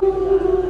Oh,